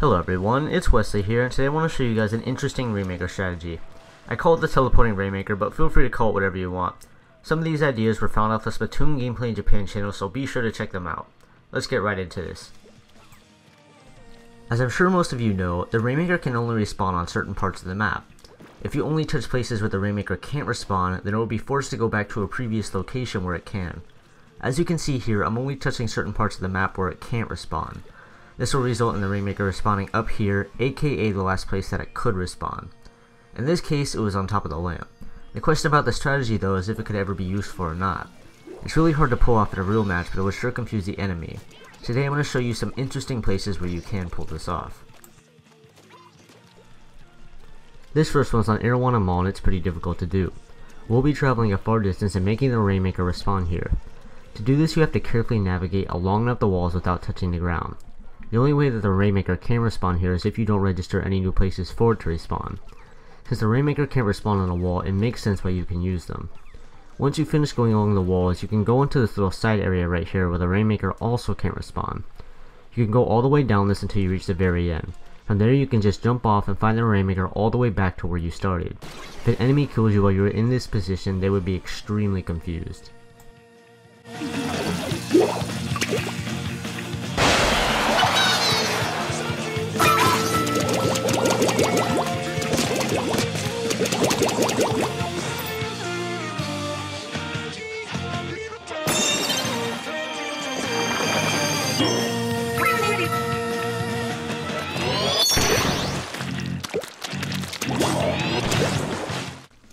Hello everyone, it's Wesley here, and today I want to show you guys an interesting Rainmaker strategy. I call it the Teleporting Rainmaker, but feel free to call it whatever you want. Some of these ideas were found off the Splatoon Gameplay in Japan channel, so be sure to check them out. Let's get right into this. As I'm sure most of you know, the Rainmaker can only respawn on certain parts of the map. If you only touch places where the Rainmaker can't respawn, then it will be forced to go back to a previous location where it can. As you can see here, I'm only touching certain parts of the map where it can't respawn. This will result in the Rainmaker respawning up here, aka the last place that it could respawn. In this case, it was on top of the lamp. The question about the strategy though is if it could ever be useful or not. It's really hard to pull off in a real match, but it would sure confuse the enemy. Today I'm going to show you some interesting places where you can pull this off. This first one's on Arowana Mall and it's pretty difficult to do. We'll be traveling a far distance and making the Rainmaker respawn here. To do this you have to carefully navigate along up the walls without touching the ground. The only way that the Rainmaker can respawn here is if you don't register any new places for it to respawn. Since the Rainmaker can't respawn on a wall, it makes sense why you can use them. Once you finish going along the walls, you can go into this little side area right here where the Rainmaker also can't respawn. You can go all the way down this until you reach the very end. From there you can just jump off and find the Rainmaker all the way back to where you started. If an enemy kills you while you're in this position, they would be extremely confused.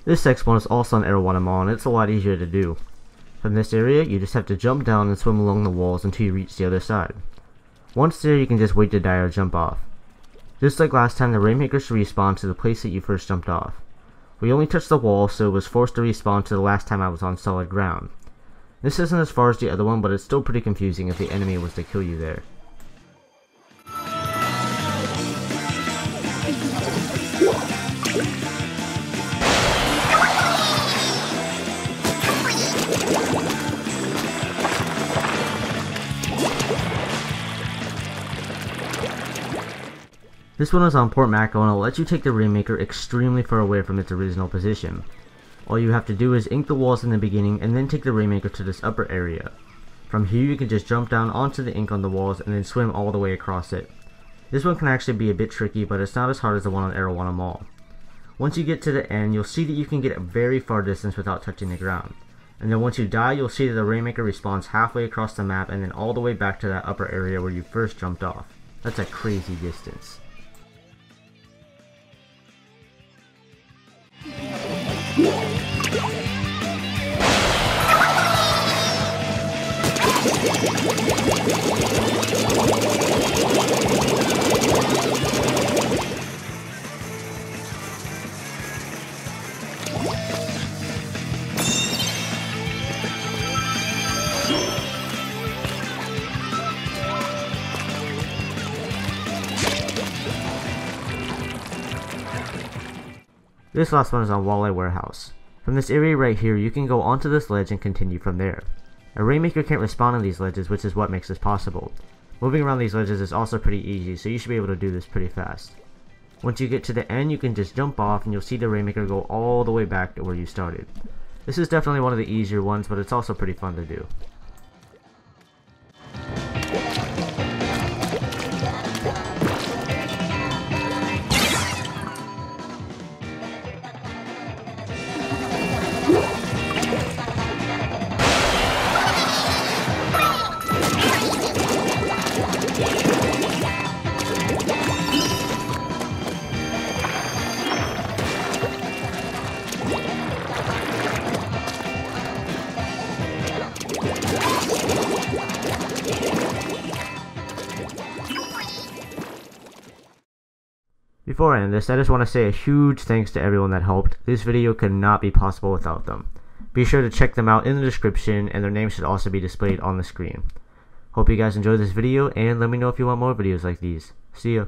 This next one is also on Arowana Mall and it's a lot easier to do. From this area, you just have to jump down and swim along the walls until you reach the other side. Once there, you can just wait to die or jump off. Just like last time, the Rainmaker should respawn to the place that you first jumped off. We only touched the wall, so it was forced to respawn to the last time I was on solid ground. This isn't as far as the other one, but it's still pretty confusing if the enemy was to kill you there. This one is on Port Mackerel and it'll let you take the Rainmaker extremely far away from its original position. All you have to do is ink the walls in the beginning and then take the Rainmaker to this upper area. From here you can just jump down onto the ink on the walls and then swim all the way across it. This one can actually be a bit tricky but it's not as hard as the one on Arowana Mall. Once you get to the end, you'll see that you can get a very far distance without touching the ground. And then once you die, you'll see that the Rainmaker respawns halfway across the map and then all the way back to that upper area where you first jumped off. That's a crazy distance. you This last one is on Walleye Warehouse. From this area right here, you can go onto this ledge and continue from there. A Rainmaker can't respawn on these ledges, which is what makes this possible. Moving around these ledges is also pretty easy, so you should be able to do this pretty fast. Once you get to the end, you can just jump off and you'll see the Rainmaker go all the way back to where you started. This is definitely one of the easier ones, but it's also pretty fun to do. Before I end this, I just want to say a huge thanks to everyone that helped. This video could not be possible without them. Be sure to check them out in the description, and their names should also be displayed on the screen. Hope you guys enjoyed this video, and let me know if you want more videos like these. See ya!